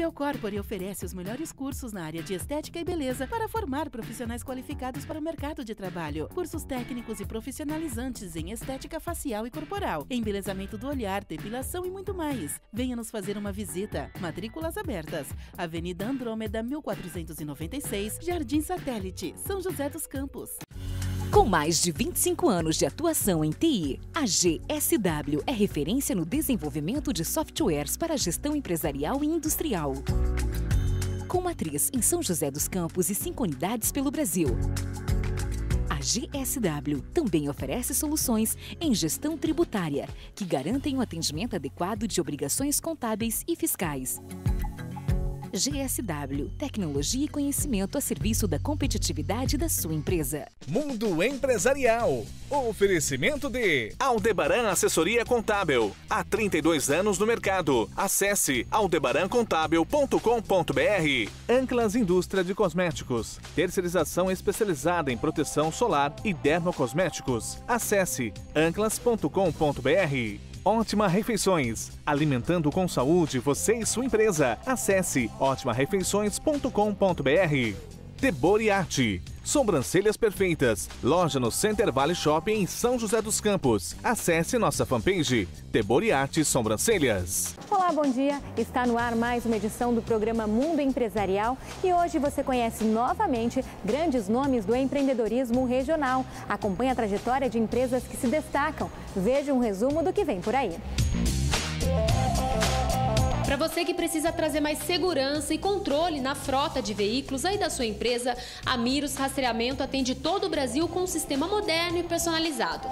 Belcorpore oferece os melhores cursos na área de estética e beleza para formar profissionais qualificados para o mercado de trabalho. Cursos técnicos e profissionalizantes em estética facial e corporal, embelezamento do olhar, depilação e muito mais. Venha nos fazer uma visita. Matrículas abertas. Avenida Andrômeda, 1496, Jardim Satélite, São José dos Campos. Com mais de 25 anos de atuação em TI, a GSW é referência no desenvolvimento de softwares para gestão empresarial e industrial. Com matriz em São José dos Campos e cinco unidades pelo Brasil. A GSW também oferece soluções em gestão tributária, que garantem um atendimento adequado de obrigações contábeis e fiscais. GSW, tecnologia e conhecimento a serviço da competitividade da sua empresa. Mundo Empresarial. Oferecimento de Aldebaran Assessoria Contábil. Há 32 anos no mercado. Acesse aldebarancontábil.com.br. Anclas Indústria de Cosméticos. Terceirização especializada em proteção solar e dermocosméticos. Acesse anclas.com.br. Ótima Refeições. Alimentando com saúde você e sua empresa. Acesse ótimarefeições.com.br. Debore Arte. Sobrancelhas Perfeitas. Loja no Center Valley Shopping em São José dos Campos. Acesse nossa fanpage Debore Arte Sobrancelhas. Olá, bom dia. Está no ar mais uma edição do programa Mundo Empresarial e hoje você conhece novamente grandes nomes do empreendedorismo regional. Acompanhe a trajetória de empresas que se destacam. Veja um resumo do que vem por aí. Para você que precisa trazer mais segurança e controle na frota de veículos aí da sua empresa, a Miros Rastreamento atende todo o Brasil com um sistema moderno e personalizado.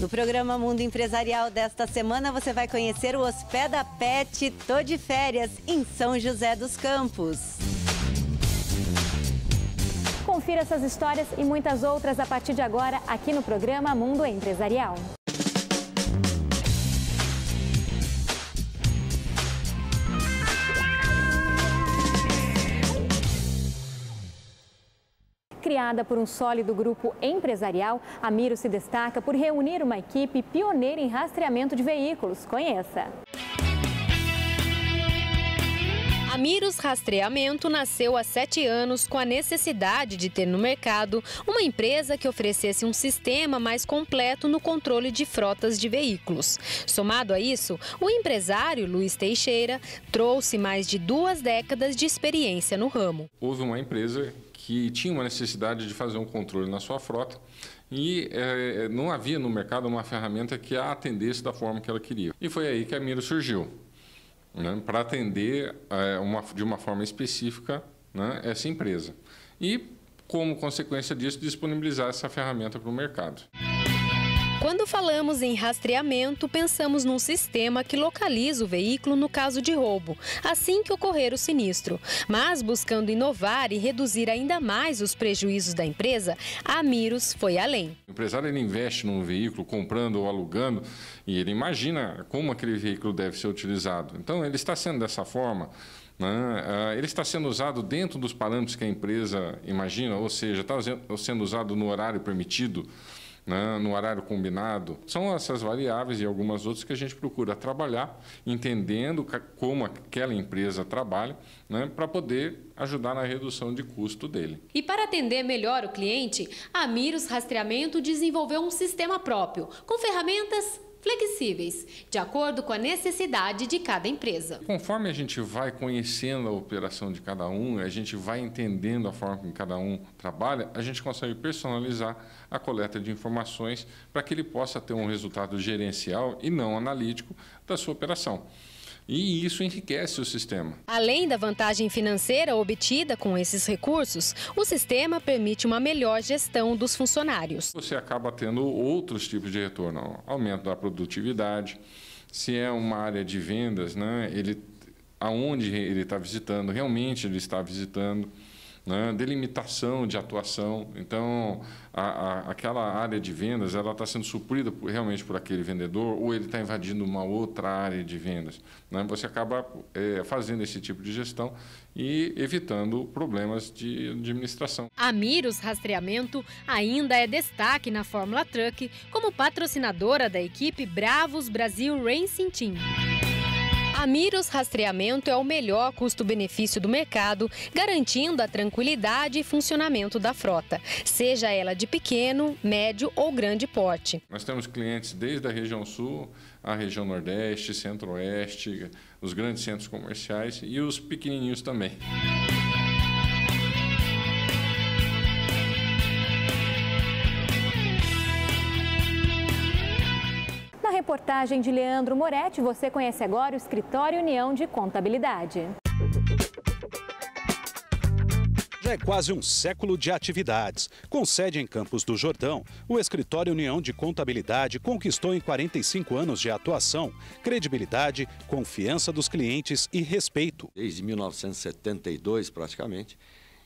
No programa Mundo Empresarial desta semana, você vai conhecer o Hospeda Pet Tô de Férias, em São José dos Campos. Confira essas histórias e muitas outras a partir de agora aqui no programa Mundo Empresarial. Criada por um sólido grupo empresarial, a Miro se destaca por reunir uma equipe pioneira em rastreamento de veículos. Conheça! A Miros Rastreamento nasceu há sete anos com a necessidade de ter no mercado uma empresa que oferecesse um sistema mais completo no controle de frotas de veículos. Somado a isso, o empresário Luiz Teixeira trouxe mais de duas décadas de experiência no ramo. Houve uma empresa que tinha uma necessidade de fazer um controle na sua frota e é, não havia no mercado uma ferramenta que a atendesse da forma que ela queria. E foi aí que a Miro surgiu, né, para atender é, uma, de uma forma específica né, essa empresa. E, como consequência disso, disponibilizar essa ferramenta para o mercado. Quando falamos em rastreamento, pensamos num sistema que localiza o veículo no caso de roubo, assim que ocorrer o sinistro. Mas buscando inovar e reduzir ainda mais os prejuízos da empresa, a Miros foi além. O empresário ele investe num veículo, comprando ou alugando, e ele imagina como aquele veículo deve ser utilizado. Então, ele está sendo dessa forma. Né? Ah, ele está sendo usado dentro dos parâmetros que a empresa imagina, ou seja, está sendo usado no horário permitido né, no horário combinado. São essas variáveis e algumas outras que a gente procura trabalhar, entendendo como aquela empresa trabalha, né, para poder ajudar na redução de custo dele. E para atender melhor o cliente, a Miros Rastreamento desenvolveu um sistema próprio, com ferramentas flexíveis, de acordo com a necessidade de cada empresa. Conforme a gente vai conhecendo a operação de cada um, a gente vai entendendo a forma que cada um trabalha, a gente consegue personalizar a coleta de informações para que ele possa ter um resultado gerencial e não analítico da sua operação e isso enriquece o sistema. Além da vantagem financeira obtida com esses recursos, o sistema permite uma melhor gestão dos funcionários. Você acaba tendo outros tipos de retorno, aumento da produtividade. Se é uma área de vendas, né, ele, aonde ele está visitando, realmente ele está visitando né, delimitação de atuação. Então, a, a, aquela área de vendas ela está sendo suprida por, realmente por aquele vendedor ou ele está invadindo uma outra área de vendas. Né? Você acaba é, fazendo esse tipo de gestão e evitando problemas de administração. A Miros Rastreamento ainda é destaque na Fórmula Truck como patrocinadora da equipe Bravos Brasil Racing Team. A Miros Rastreamento é o melhor custo-benefício do mercado, garantindo a tranquilidade e funcionamento da frota, seja ela de pequeno, médio ou grande porte. Nós temos clientes desde a região sul, a região nordeste, centro-oeste, os grandes centros comerciais e os pequenininhos também. Reportagem de Leandro Moretti, você conhece agora o Escritório União de Contabilidade. Já é quase um século de atividades. Com sede em Campos do Jordão, o Escritório União de Contabilidade conquistou em 45 anos de atuação credibilidade, confiança dos clientes e respeito. Desde 1972, praticamente.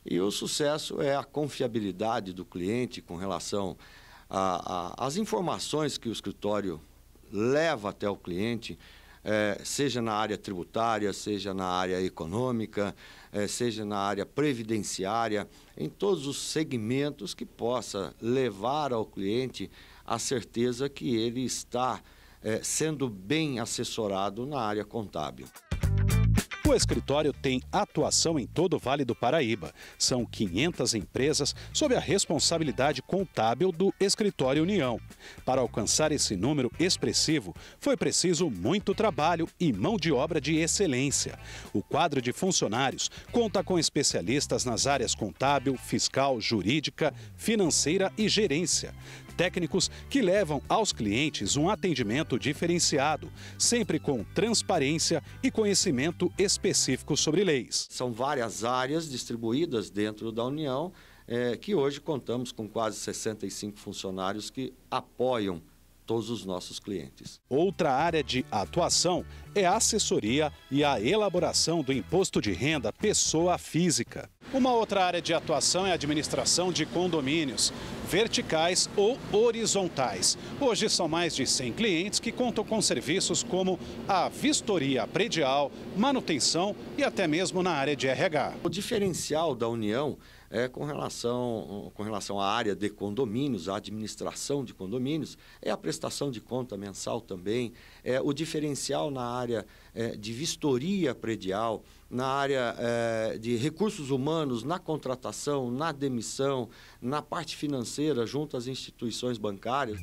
E o sucesso é a confiabilidade do cliente com relação às informações que o escritório leva até o cliente, é, seja na área tributária, seja na área econômica, é, seja na área previdenciária, em todos os segmentos que possa levar ao cliente a certeza que ele está é, sendo bem assessorado na área contábil. O escritório tem atuação em todo o Vale do Paraíba. São 500 empresas sob a responsabilidade contábil do Escritório União. Para alcançar esse número expressivo, foi preciso muito trabalho e mão de obra de excelência. O quadro de funcionários conta com especialistas nas áreas contábil, fiscal, jurídica, financeira e gerência técnicos que levam aos clientes um atendimento diferenciado, sempre com transparência e conhecimento específico sobre leis. São várias áreas distribuídas dentro da União, é, que hoje contamos com quase 65 funcionários que apoiam todos os nossos clientes. Outra área de atuação é a assessoria e a elaboração do imposto de renda pessoa física. Uma outra área de atuação é a administração de condomínios, verticais ou horizontais. Hoje são mais de 100 clientes que contam com serviços como a vistoria predial, manutenção e até mesmo na área de RH. O diferencial da União é, com, relação, com relação à área de condomínios, a administração de condomínios, é a prestação de conta mensal também, é o diferencial na área é, de vistoria predial, na área é, de recursos humanos, na contratação, na demissão, na parte financeira, junto às instituições bancárias.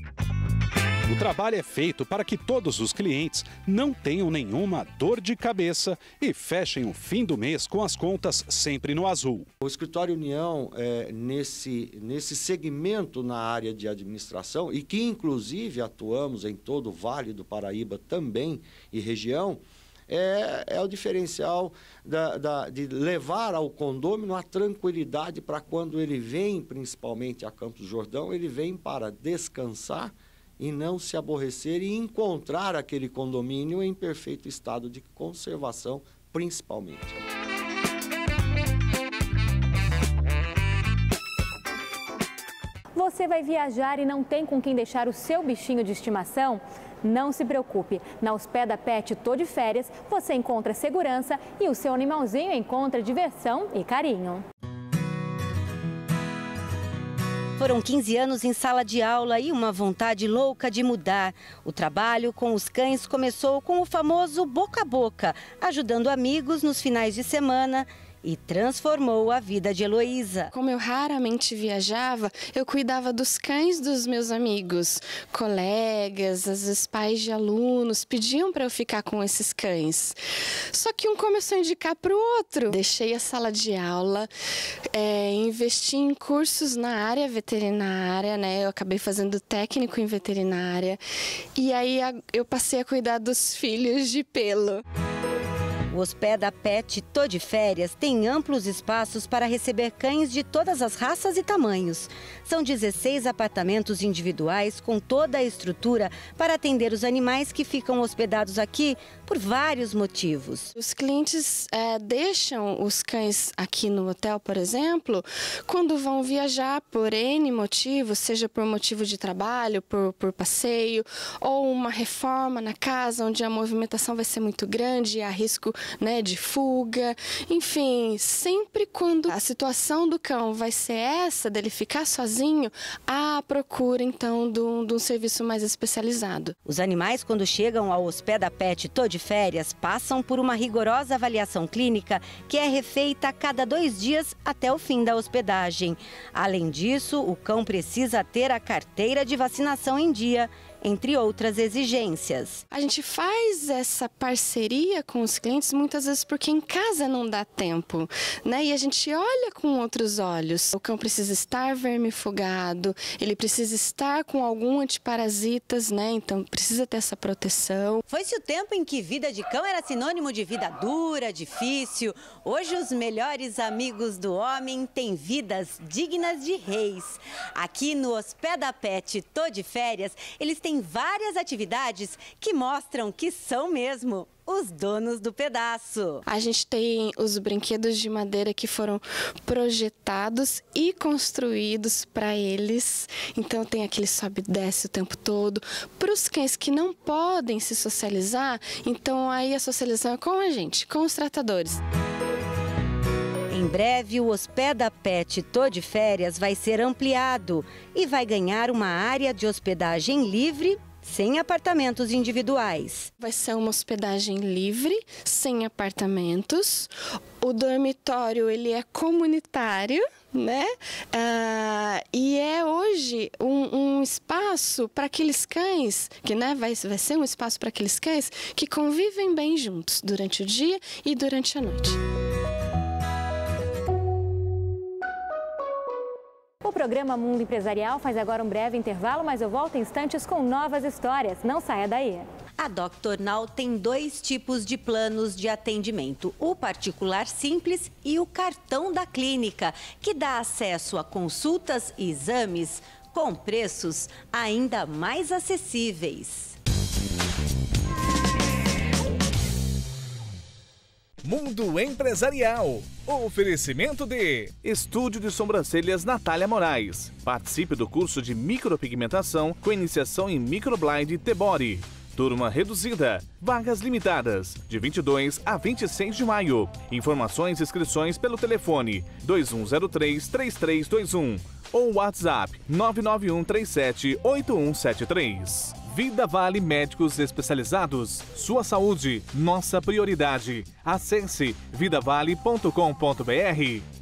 O trabalho é feito para que todos os clientes não tenham nenhuma dor de cabeça e fechem o fim do mês com as contas sempre no azul. O Escritório União, é, nesse, nesse segmento na área de administração, e que inclusive atuamos em todo o Vale do Paraíba também e região, é, é o diferencial da, da, de levar ao condômino a tranquilidade para quando ele vem, principalmente a Campos Jordão, ele vem para descansar e não se aborrecer e encontrar aquele condomínio em perfeito estado de conservação, principalmente. Você vai viajar e não tem com quem deixar o seu bichinho de estimação? Não se preocupe, na Hospeda Pet Tô de Férias você encontra segurança e o seu animalzinho encontra diversão e carinho. Foram 15 anos em sala de aula e uma vontade louca de mudar. O trabalho com os cães começou com o famoso boca a boca, ajudando amigos nos finais de semana e transformou a vida de Heloísa. Como eu raramente viajava, eu cuidava dos cães dos meus amigos, colegas, às vezes pais de alunos pediam para eu ficar com esses cães. Só que um começou a indicar para o outro. Deixei a sala de aula, é, investi em cursos na área veterinária, né? Eu acabei fazendo técnico em veterinária e aí eu passei a cuidar dos filhos de pelo. O Hospeda Pet Tô de Férias tem amplos espaços para receber cães de todas as raças e tamanhos. São 16 apartamentos individuais com toda a estrutura para atender os animais que ficam hospedados aqui por vários motivos. Os clientes é, deixam os cães aqui no hotel, por exemplo, quando vão viajar por N motivos, seja por motivo de trabalho, por, por passeio, ou uma reforma na casa onde a movimentação vai ser muito grande e há risco né, de fuga, enfim, sempre quando a situação do cão vai ser essa, dele ficar sozinho, há procura então de um serviço mais especializado. Os animais, quando chegam ao Hospeda Pet Tô de Férias, passam por uma rigorosa avaliação clínica que é refeita a cada dois dias até o fim da hospedagem. Além disso, o cão precisa ter a carteira de vacinação em dia entre outras exigências. A gente faz essa parceria com os clientes muitas vezes porque em casa não dá tempo, né? E a gente olha com outros olhos. O cão precisa estar vermifugado, ele precisa estar com algum antiparasitas, né? Então precisa ter essa proteção. Foi-se o tempo em que vida de cão era sinônimo de vida dura, difícil. Hoje os melhores amigos do homem têm vidas dignas de reis. Aqui no Hospeda Pet Tô de Férias, eles têm várias atividades que mostram que são mesmo os donos do pedaço. A gente tem os brinquedos de madeira que foram projetados e construídos para eles. Então tem aquele sobe e desce o tempo todo. Para os cães que não podem se socializar, então aí a socialização é com a gente, com os tratadores. Breve, o Hospeda Pet Tô de Férias vai ser ampliado e vai ganhar uma área de hospedagem livre sem apartamentos individuais. Vai ser uma hospedagem livre, sem apartamentos. O dormitório ele é comunitário, né? Ah, e é hoje um, um espaço para aqueles cães que, né, vai, vai ser um espaço para aqueles cães que convivem bem juntos durante o dia e durante a noite. Programa Mundo Empresarial faz agora um breve intervalo, mas eu volto em instantes com novas histórias. Não saia daí. A Doctornal tem dois tipos de planos de atendimento: o particular simples e o cartão da clínica, que dá acesso a consultas e exames com preços ainda mais acessíveis. Mundo Empresarial. Oferecimento de Estúdio de Sobrancelhas Natália Moraes. Participe do curso de micropigmentação com iniciação em microblind Tebori. Turma reduzida. Vagas limitadas. De 22 a 26 de maio. Informações e inscrições pelo telefone 2103-3321 ou WhatsApp 991378173. Vida Vale Médicos Especializados. Sua saúde, nossa prioridade. Acesse vidavale.com.br.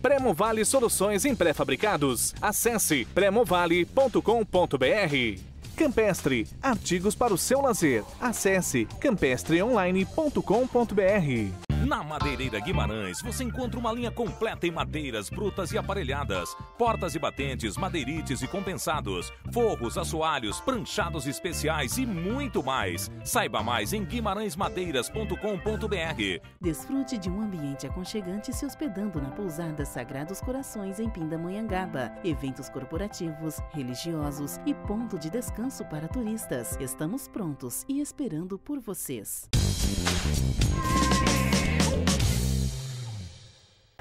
Premo Vale Soluções em Pré-Fabricados. Acesse premovale.com.br. Campestre, artigos para o seu lazer. Acesse campestreonline.com.br. Na Madeireira Guimarães, você encontra uma linha completa em madeiras brutas e aparelhadas, portas e batentes, madeirites e compensados, forros, assoalhos, pranchados especiais e muito mais. Saiba mais em guimarãesmadeiras.com.br. Desfrute de um ambiente aconchegante se hospedando na pousada Sagrados Corações em Pindamonhangaba. Eventos corporativos, religiosos e ponto de descanso para turistas. Estamos prontos e esperando por vocês.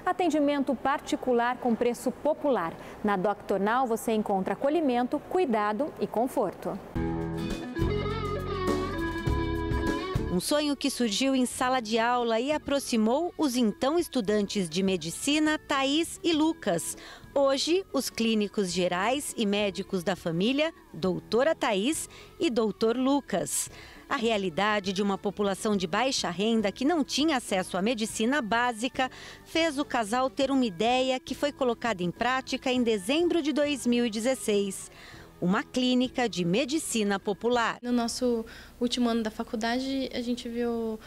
Atendimento particular com preço popular. Na Doctornal você encontra acolhimento, cuidado e conforto. Um sonho que surgiu em sala de aula e aproximou os então estudantes de medicina Thaís e Lucas. Hoje, os clínicos gerais e médicos da família, doutora Thaís e doutor Lucas a realidade de uma população de baixa renda que não tinha acesso à medicina básica fez o casal ter uma ideia que foi colocada em prática em dezembro de 2016 uma clínica de medicina popular. No nosso último ano da faculdade, a gente viu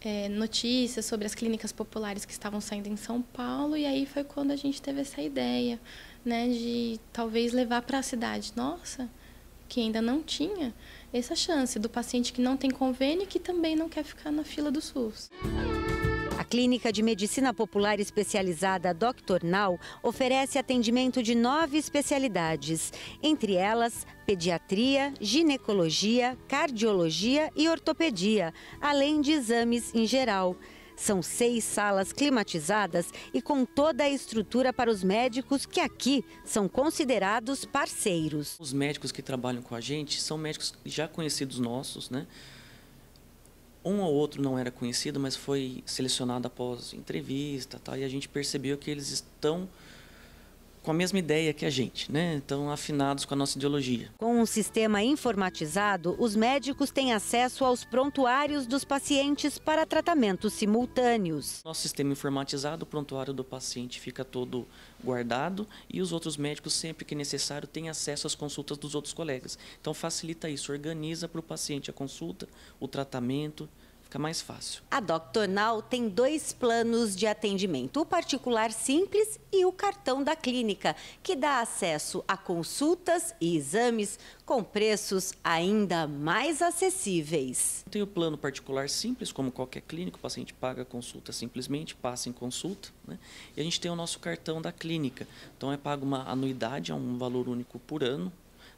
é, notícias sobre as clínicas populares que estavam saindo em São Paulo, e aí foi quando a gente teve essa ideia, né, de talvez levar para a cidade. Nossa, que ainda não tinha essa chance do paciente que não tem convênio e que também não quer ficar na fila do SUS. A Clínica de Medicina Popular Especializada Dr. Now oferece atendimento de nove especialidades, entre elas pediatria, ginecologia, cardiologia e ortopedia, além de exames em geral. São seis salas climatizadas e com toda a estrutura para os médicos que aqui são considerados parceiros. Os médicos que trabalham com a gente são médicos já conhecidos nossos, né? um ou outro não era conhecido, mas foi selecionado após entrevista, tá? e a gente percebeu que eles estão com a mesma ideia que a gente, né? Então, afinados com a nossa ideologia. Com um sistema informatizado, os médicos têm acesso aos prontuários dos pacientes para tratamentos simultâneos. Nosso sistema informatizado, o prontuário do paciente fica todo guardado e os outros médicos, sempre que necessário, têm acesso às consultas dos outros colegas. Então, facilita isso, organiza para o paciente a consulta, o tratamento Fica mais fácil. A Doctornal tem dois planos de atendimento: o particular simples e o cartão da clínica, que dá acesso a consultas e exames com preços ainda mais acessíveis. Tem o plano particular simples, como qualquer clínica, o paciente paga a consulta simplesmente, passa em consulta. Né? E a gente tem o nosso cartão da clínica. Então é pago uma anuidade, é um valor único por ano,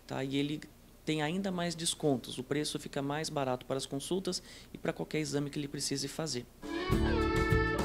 tá? e ele tem ainda mais descontos. O preço fica mais barato para as consultas e para qualquer exame que ele precise fazer.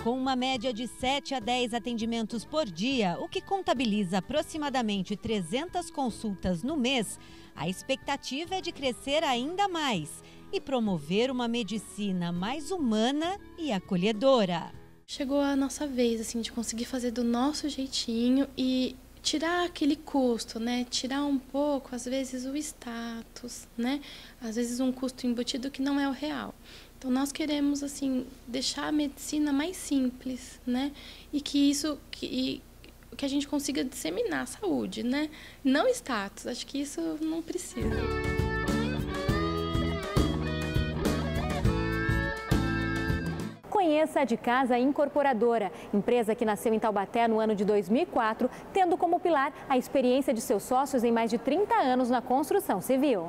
Com uma média de 7 a 10 atendimentos por dia, o que contabiliza aproximadamente 300 consultas no mês, a expectativa é de crescer ainda mais e promover uma medicina mais humana e acolhedora. Chegou a nossa vez assim de conseguir fazer do nosso jeitinho e tirar aquele custo, né? Tirar um pouco, às vezes, o status, né? Às vezes um custo embutido que não é o real. Então nós queremos assim deixar a medicina mais simples, né? E que isso que, que a gente consiga disseminar a saúde, né? Não status. Acho que isso não precisa. Conheça a de Casa Incorporadora, empresa que nasceu em Taubaté no ano de 2004, tendo como pilar a experiência de seus sócios em mais de 30 anos na construção civil.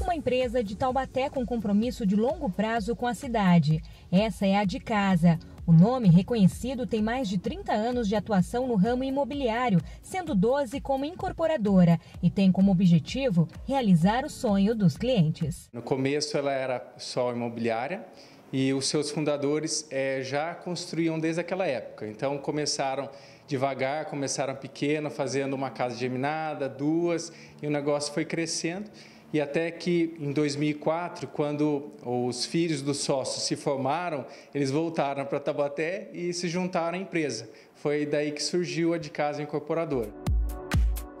Uma empresa de Taubaté com compromisso de longo prazo com a cidade. Essa é a de Casa. O nome reconhecido tem mais de 30 anos de atuação no ramo imobiliário, sendo 12 como incorporadora, e tem como objetivo realizar o sonho dos clientes. No começo ela era só imobiliária e os seus fundadores é, já construíam desde aquela época. Então começaram devagar, começaram pequeno, fazendo uma casa geminada, duas, e o negócio foi crescendo e até que em 2004, quando os filhos dos sócios se formaram, eles voltaram para Tabaté e se juntaram à empresa. Foi daí que surgiu a de Casa Incorporadora.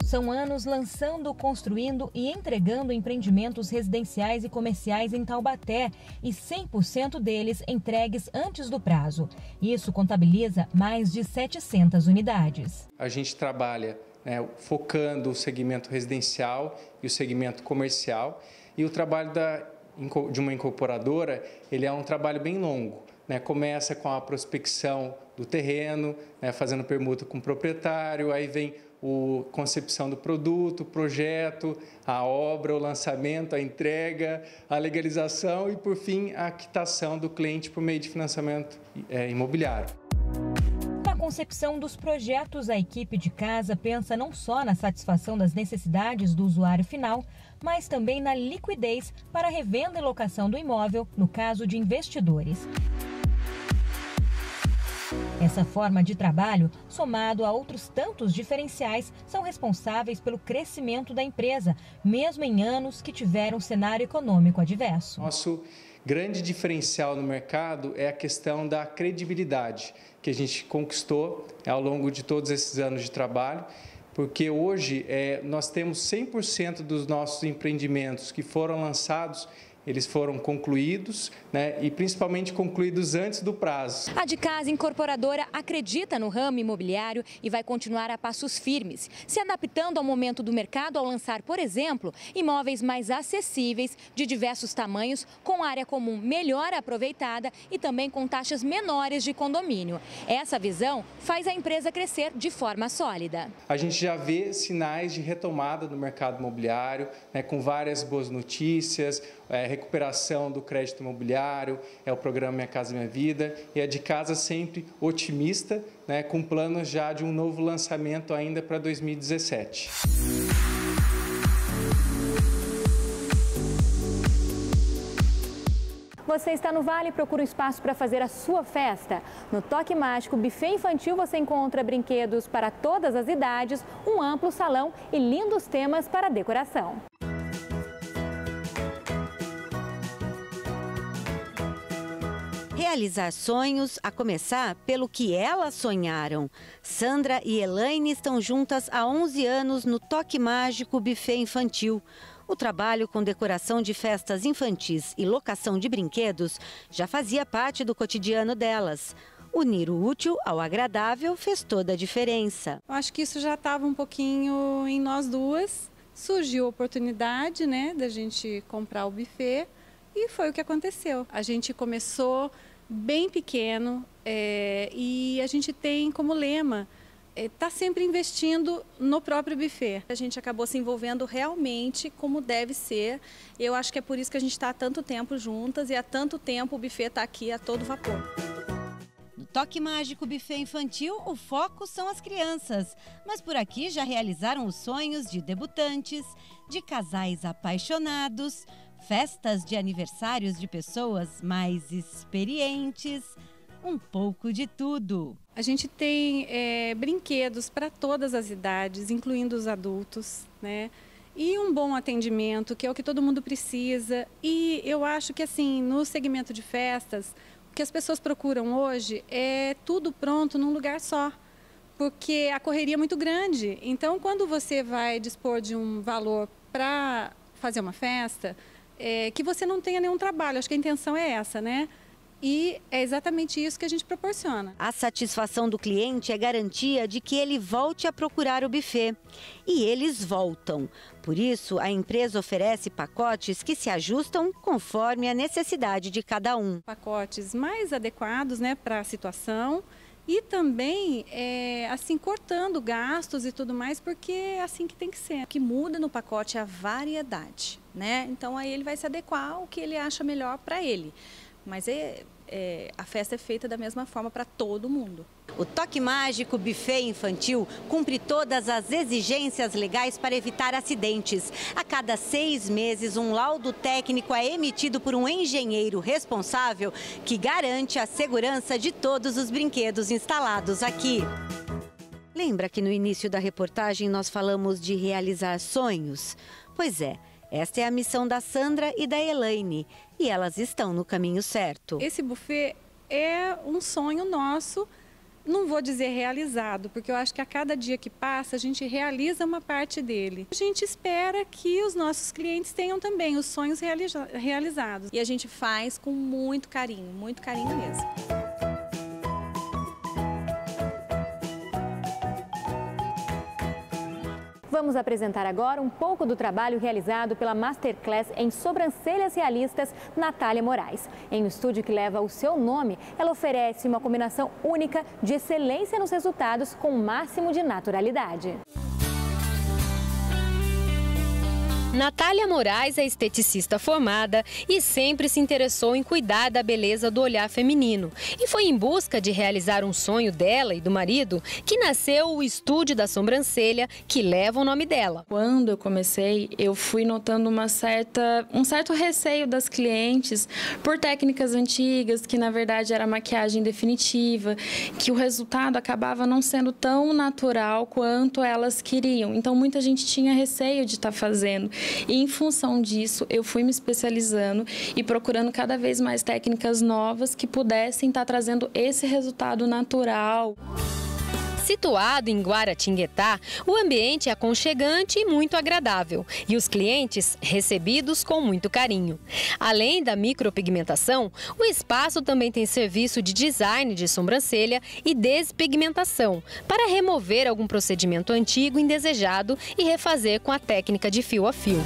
São anos lançando, construindo e entregando empreendimentos residenciais e comerciais em Taubaté e 100% deles entregues antes do prazo. Isso contabiliza mais de 700 unidades. A gente trabalha né, focando o segmento residencial e o segmento comercial. E o trabalho da, de uma incorporadora ele é um trabalho bem longo. Né? Começa com a prospecção do terreno, né, fazendo permuta com o proprietário, aí vem a concepção do produto, o projeto, a obra, o lançamento, a entrega, a legalização e, por fim, a quitação do cliente por meio de financiamento é, imobiliário concepção dos projetos, a equipe de casa pensa não só na satisfação das necessidades do usuário final, mas também na liquidez para revenda e locação do imóvel, no caso de investidores. Essa forma de trabalho, somado a outros tantos diferenciais, são responsáveis pelo crescimento da empresa, mesmo em anos que tiveram um cenário econômico adverso. Nosso grande diferencial no mercado é a questão da credibilidade que a gente conquistou ao longo de todos esses anos de trabalho, porque hoje é, nós temos 100% dos nossos empreendimentos que foram lançados eles foram concluídos né, e principalmente concluídos antes do prazo. A de casa incorporadora acredita no ramo imobiliário e vai continuar a passos firmes, se adaptando ao momento do mercado ao lançar, por exemplo, imóveis mais acessíveis, de diversos tamanhos, com área comum melhor aproveitada e também com taxas menores de condomínio. Essa visão faz a empresa crescer de forma sólida. A gente já vê sinais de retomada no mercado imobiliário, né, com várias boas notícias, é, recuperação do crédito imobiliário, é o programa Minha Casa Minha Vida, e a de casa sempre otimista, né, com planos já de um novo lançamento ainda para 2017. Você está no Vale e procura um espaço para fazer a sua festa. No Toque Mágico Buffet Infantil você encontra brinquedos para todas as idades, um amplo salão e lindos temas para decoração. Realizar sonhos, a começar pelo que elas sonharam. Sandra e Elaine estão juntas há 11 anos no Toque Mágico Buffet Infantil. O trabalho com decoração de festas infantis e locação de brinquedos já fazia parte do cotidiano delas. Unir o útil ao agradável fez toda a diferença. Eu acho que isso já estava um pouquinho em nós duas. Surgiu a oportunidade né, da gente comprar o buffet e foi o que aconteceu. A gente começou bem pequeno é, e a gente tem como lema está é, sempre investindo no próprio buffet. A gente acabou se envolvendo realmente como deve ser. Eu acho que é por isso que a gente está há tanto tempo juntas e há tanto tempo o buffet está aqui a todo vapor. No Toque Mágico Buffet Infantil, o foco são as crianças. Mas por aqui já realizaram os sonhos de debutantes, de casais apaixonados, festas de aniversários de pessoas mais experientes, um pouco de tudo. A gente tem é, brinquedos para todas as idades, incluindo os adultos, né? E um bom atendimento, que é o que todo mundo precisa. E eu acho que assim, no segmento de festas, o que as pessoas procuram hoje é tudo pronto num lugar só. Porque a correria é muito grande. Então, quando você vai dispor de um valor para fazer uma festa, é, que você não tenha nenhum trabalho. Acho que a intenção é essa, né? E é exatamente isso que a gente proporciona. A satisfação do cliente é garantia de que ele volte a procurar o buffet. E eles voltam. Por isso, a empresa oferece pacotes que se ajustam conforme a necessidade de cada um. Pacotes mais adequados né, para a situação e também, é, assim, cortando gastos e tudo mais, porque é assim que tem que ser. O que muda no pacote é a variedade, né? Então aí ele vai se adequar ao que ele acha melhor para ele. Mas é, é, a festa é feita da mesma forma para todo mundo. O Toque Mágico Buffet Infantil cumpre todas as exigências legais para evitar acidentes. A cada seis meses, um laudo técnico é emitido por um engenheiro responsável que garante a segurança de todos os brinquedos instalados aqui. Lembra que no início da reportagem nós falamos de realizar sonhos? Pois é. Esta é a missão da Sandra e da Elaine e elas estão no caminho certo. Esse buffet é um sonho nosso, não vou dizer realizado, porque eu acho que a cada dia que passa a gente realiza uma parte dele. A gente espera que os nossos clientes tenham também os sonhos realizados. E a gente faz com muito carinho, muito carinho mesmo. Vamos apresentar agora um pouco do trabalho realizado pela Masterclass em sobrancelhas realistas Natália Moraes. Em um estúdio que leva o seu nome, ela oferece uma combinação única de excelência nos resultados com o máximo de naturalidade. Natália Moraes é esteticista formada e sempre se interessou em cuidar da beleza do olhar feminino. E foi em busca de realizar um sonho dela e do marido que nasceu o Estúdio da Sobrancelha, que leva o nome dela. Quando eu comecei, eu fui notando uma certa, um certo receio das clientes por técnicas antigas, que na verdade era maquiagem definitiva, que o resultado acabava não sendo tão natural quanto elas queriam. Então muita gente tinha receio de estar tá fazendo. E em função disso, eu fui me especializando e procurando cada vez mais técnicas novas que pudessem estar trazendo esse resultado natural. Situado em Guaratinguetá, o ambiente é aconchegante e muito agradável, e os clientes recebidos com muito carinho. Além da micropigmentação, o espaço também tem serviço de design de sobrancelha e despigmentação, para remover algum procedimento antigo indesejado e refazer com a técnica de fio a fio.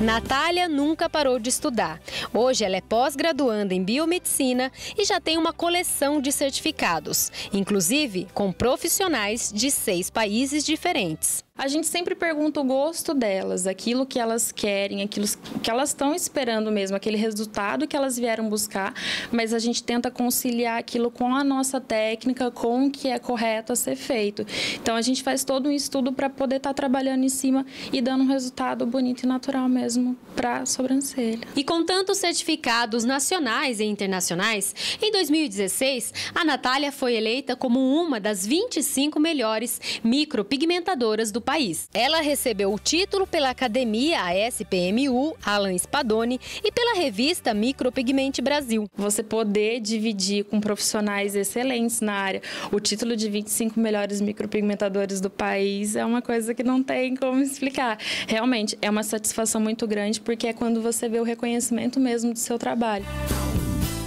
Natália nunca parou de estudar. Hoje ela é pós-graduanda em biomedicina e já tem uma coleção de certificados, inclusive com profissionais de seis países diferentes a gente sempre pergunta o gosto delas, aquilo que elas querem, aquilo que elas estão esperando mesmo, aquele resultado que elas vieram buscar, mas a gente tenta conciliar aquilo com a nossa técnica, com o que é correto a ser feito. Então a gente faz todo um estudo para poder estar tá trabalhando em cima e dando um resultado bonito e natural mesmo para a sobrancelha. E com tantos certificados nacionais e internacionais, em 2016, a Natália foi eleita como uma das 25 melhores micropigmentadoras do país. Ela recebeu o título pela Academia ASPMU Alan Spadoni e pela revista Micropigmente Brasil. Você poder dividir com profissionais excelentes na área o título de 25 melhores micropigmentadores do país é uma coisa que não tem como explicar. Realmente é uma satisfação muito grande porque é quando você vê o reconhecimento mesmo do seu trabalho.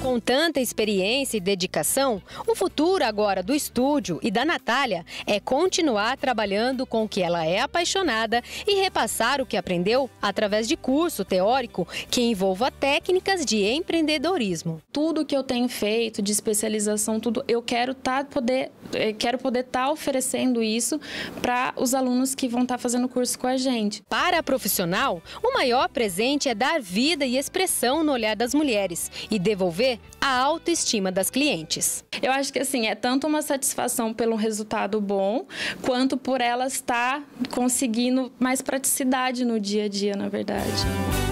Com tanta experiência e dedicação, o futuro agora do estúdio e da Natália é continuar trabalhando com o que ela é apaixonada e repassar o que aprendeu através de curso teórico que envolva técnicas de empreendedorismo. Tudo que eu tenho feito de especialização, tudo eu quero tá poder eh, quero poder estar tá oferecendo isso para os alunos que vão estar tá fazendo curso com a gente. Para a profissional, o maior presente é dar vida e expressão no olhar das mulheres e devolver a autoestima das clientes. Eu acho que assim, é tanto uma satisfação pelo resultado bom, quanto por ela estar conseguindo mais praticidade no dia a dia, na verdade.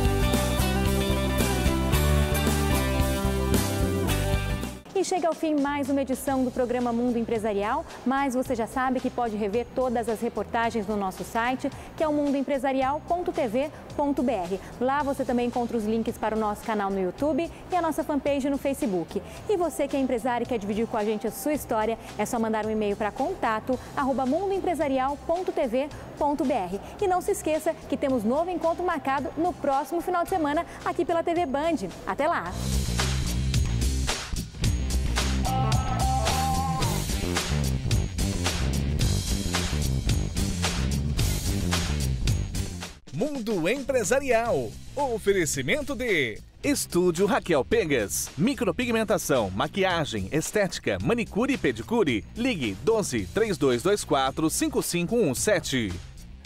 E chega ao fim mais uma edição do programa Mundo Empresarial, mas você já sabe que pode rever todas as reportagens no nosso site, que é o mundoempresarial.tv.br. Lá você também encontra os links para o nosso canal no YouTube e a nossa fanpage no Facebook. E você que é empresário e quer dividir com a gente a sua história, é só mandar um e-mail para contato arroba mundoempresarial.tv.br. E não se esqueça que temos novo encontro marcado no próximo final de semana aqui pela TV Band. Até lá! Mundo Empresarial. Oferecimento de Estúdio Raquel Pegas. Micropigmentação, maquiagem, estética, manicure e pedicure. Ligue 12 3224 5517.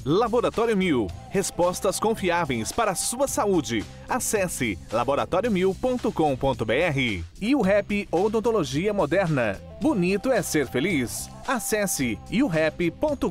Laboratório Mil. Respostas confiáveis para a sua saúde. Acesse laboratoriomil.com.br. E o Rap Odontologia Moderna. Bonito é ser feliz. Acesse iurap.com.br.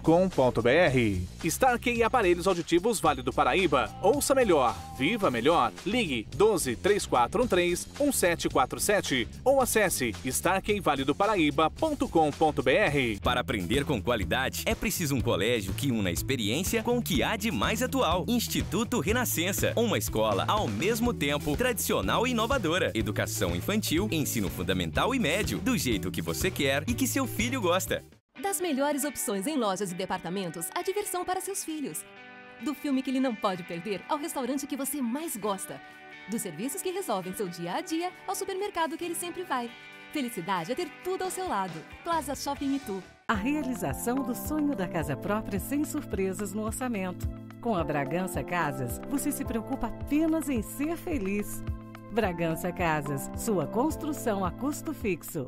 Starkey Aparelhos Auditivos Vale do Paraíba. Ouça melhor, viva melhor. Ligue 12 3413 1747 ou acesse starkeyvaledoparaíba.com.br. Para aprender com qualidade, é preciso um colégio que una experiência com o que há de mais atual. Instituto Renascença, uma escola ao mesmo tempo tradicional e inovadora. Educação infantil, ensino fundamental e médio, do jeito que você quer e que seu filho gosta. Das melhores opções em lojas e departamentos, a diversão para seus filhos. Do filme que ele não pode perder ao restaurante que você mais gosta. Dos serviços que resolvem seu dia a dia ao supermercado que ele sempre vai. Felicidade é ter tudo ao seu lado. Plaza Shopping Itu. A realização do sonho da casa própria sem surpresas no orçamento. Com a Bragança Casas, você se preocupa apenas em ser feliz. Bragança Casas, sua construção a custo fixo.